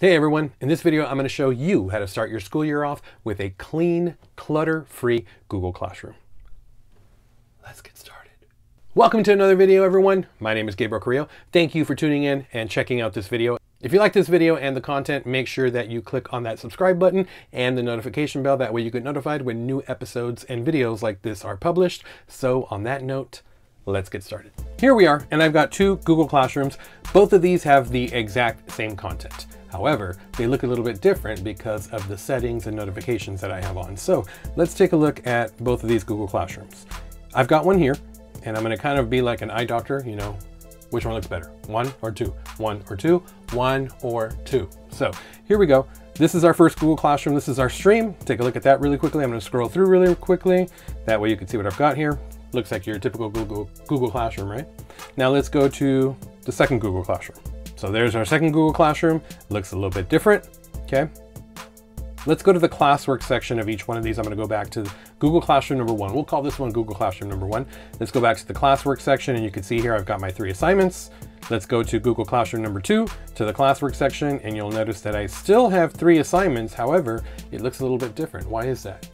Hey everyone, in this video I'm going to show you how to start your school year off with a clean, clutter-free Google Classroom. Let's get started. Welcome to another video everyone. My name is Gabriel Carrillo. Thank you for tuning in and checking out this video. If you like this video and the content, make sure that you click on that subscribe button and the notification bell. That way you get notified when new episodes and videos like this are published. So on that note, let's get started. Here we are, and I've got two Google Classrooms. Both of these have the exact same content. However, they look a little bit different because of the settings and notifications that I have on. So let's take a look at both of these Google Classrooms. I've got one here, and I'm gonna kind of be like an eye doctor, you know, which one looks better? One or two? One or two? One or two? So here we go. This is our first Google Classroom. This is our stream. Take a look at that really quickly. I'm gonna scroll through really quickly. That way you can see what I've got here. Looks like your typical Google, Google Classroom, right? Now let's go to the second Google Classroom. So there's our second Google Classroom. Looks a little bit different, okay? Let's go to the classwork section of each one of these. I'm gonna go back to Google Classroom number one. We'll call this one Google Classroom number one. Let's go back to the classwork section and you can see here I've got my three assignments. Let's go to Google Classroom number two to the classwork section and you'll notice that I still have three assignments. However, it looks a little bit different. Why is that?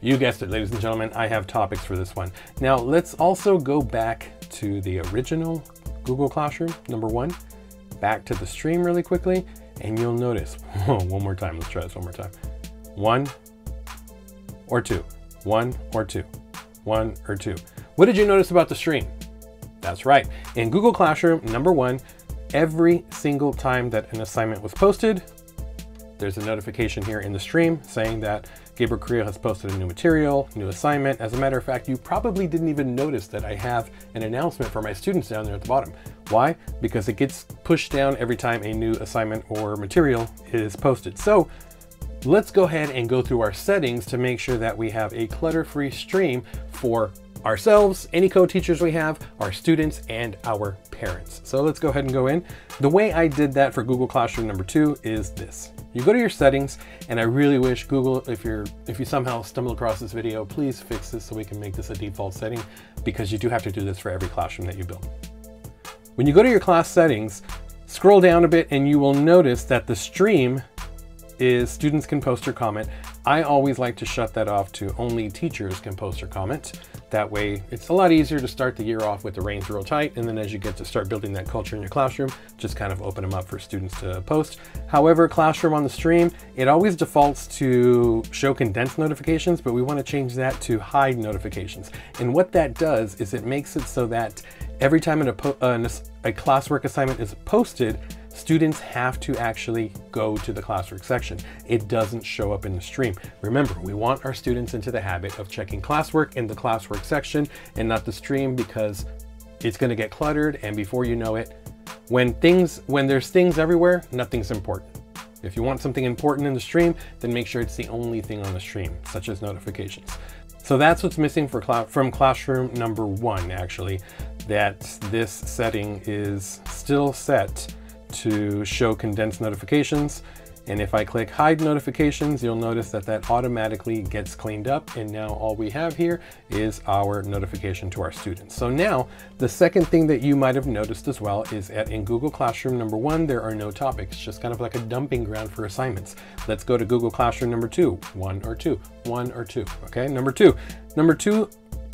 You guessed it, ladies and gentlemen, I have topics for this one. Now let's also go back to the original Google Classroom, number one, back to the stream really quickly, and you'll notice, one more time, let's try this one more time. One or two, one or two, one or two. What did you notice about the stream? That's right. In Google Classroom, number one, every single time that an assignment was posted, there's a notification here in the stream saying that Gabriel Carrillo has posted a new material, new assignment. As a matter of fact, you probably didn't even notice that I have an announcement for my students down there at the bottom. Why? Because it gets pushed down every time a new assignment or material is posted. So let's go ahead and go through our settings to make sure that we have a clutter-free stream for ourselves, any co-teachers we have, our students, and our parents. So let's go ahead and go in. The way I did that for Google Classroom number two is this. You go to your settings, and I really wish Google, if you're if you somehow stumble across this video, please fix this so we can make this a default setting, because you do have to do this for every classroom that you build. When you go to your class settings, scroll down a bit and you will notice that the stream is students can post or comment. I always like to shut that off to only teachers can post or comment. That way, it's a lot easier to start the year off with the reins real tight, and then as you get to start building that culture in your classroom, just kind of open them up for students to post. However, Classroom on the stream, it always defaults to show condensed notifications, but we want to change that to hide notifications. And what that does is it makes it so that every time a, uh, a classwork assignment is posted, students have to actually go to the classwork section. It doesn't show up in the stream. Remember, we want our students into the habit of checking classwork in the classwork section and not the stream because it's gonna get cluttered and before you know it, when things, when there's things everywhere, nothing's important. If you want something important in the stream, then make sure it's the only thing on the stream, such as notifications. So that's what's missing for cl from classroom number one, actually, that this setting is still set to show condensed notifications. And if I click hide notifications, you'll notice that that automatically gets cleaned up. And now all we have here is our notification to our students. So now the second thing that you might have noticed as well is that in Google Classroom number one, there are no topics, just kind of like a dumping ground for assignments. Let's go to Google Classroom number two, one or two, one or two, okay? Number two, number two,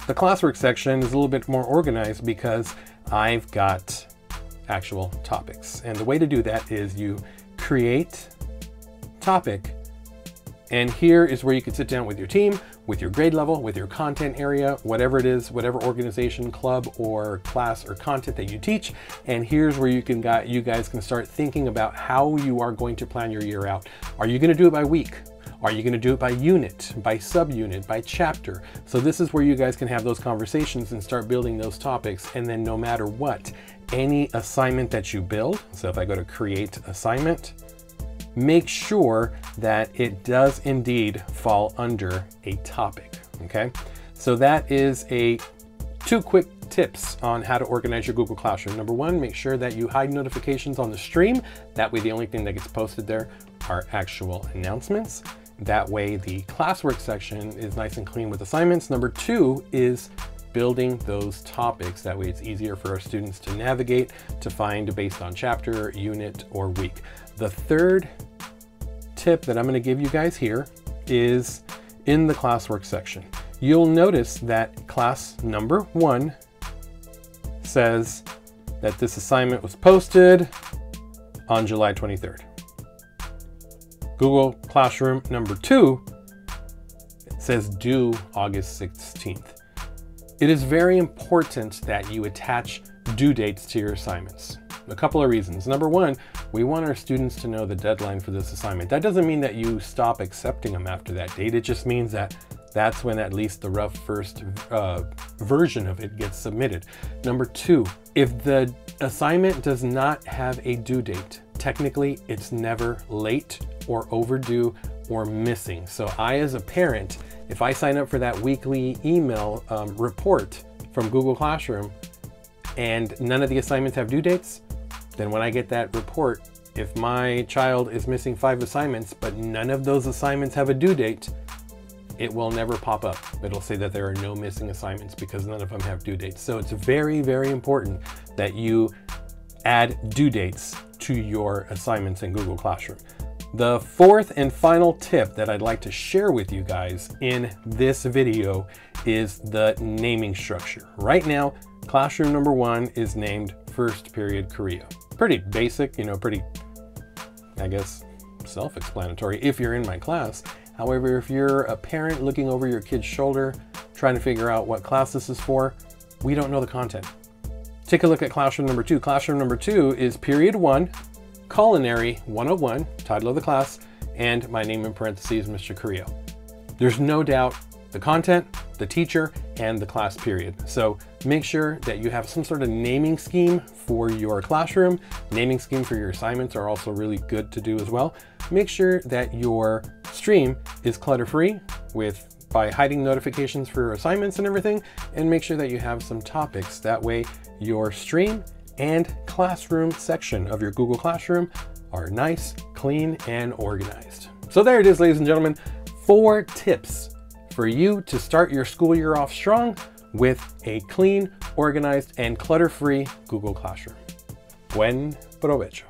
the classwork section is a little bit more organized because I've got actual topics. And the way to do that is you create topic, and here is where you can sit down with your team, with your grade level, with your content area, whatever it is, whatever organization, club, or class or content that you teach. And here's where you can you guys can start thinking about how you are going to plan your year out. Are you going to do it by week? Are you going to do it by unit, by subunit, by chapter? So this is where you guys can have those conversations and start building those topics. And then no matter what, any assignment that you build, so if I go to create assignment, make sure that it does indeed fall under a topic, okay? So that is a two quick tips on how to organize your Google Classroom. Number one, make sure that you hide notifications on the stream. That way the only thing that gets posted there are actual announcements. That way the classwork section is nice and clean with assignments. Number two is building those topics. That way it's easier for our students to navigate, to find based on chapter, unit, or week. The third tip that I'm gonna give you guys here is in the classwork section. You'll notice that class number one says that this assignment was posted on July 23rd. Google Classroom number two says due August 16th. It is very important that you attach due dates to your assignments. A couple of reasons. Number one, we want our students to know the deadline for this assignment. That doesn't mean that you stop accepting them after that date. It just means that that's when at least the rough first uh, version of it gets submitted. Number two, if the assignment does not have a due date, technically it's never late or overdue or missing. So I, as a parent, if I sign up for that weekly email um, report from Google Classroom and none of the assignments have due dates, then when I get that report, if my child is missing five assignments, but none of those assignments have a due date, it will never pop up. It'll say that there are no missing assignments because none of them have due dates. So it's very, very important that you add due dates to your assignments in Google Classroom. The fourth and final tip that I'd like to share with you guys in this video is the naming structure. Right now, classroom number one is named first period Korea. Pretty basic, you know, pretty, I guess, self-explanatory if you're in my class. However, if you're a parent looking over your kid's shoulder, trying to figure out what class this is for, we don't know the content. Take a look at classroom number two. Classroom number two is period one, Culinary 101, title of the class, and my name in parentheses, Mr. Carrillo. There's no doubt the content, the teacher, and the class period. So make sure that you have some sort of naming scheme for your classroom. Naming scheme for your assignments are also really good to do as well. Make sure that your stream is clutter-free with by hiding notifications for your assignments and everything, and make sure that you have some topics. That way your stream and classroom section of your Google Classroom are nice, clean, and organized. So there it is, ladies and gentlemen, four tips for you to start your school year off strong with a clean, organized, and clutter-free Google Classroom. Buen provecho.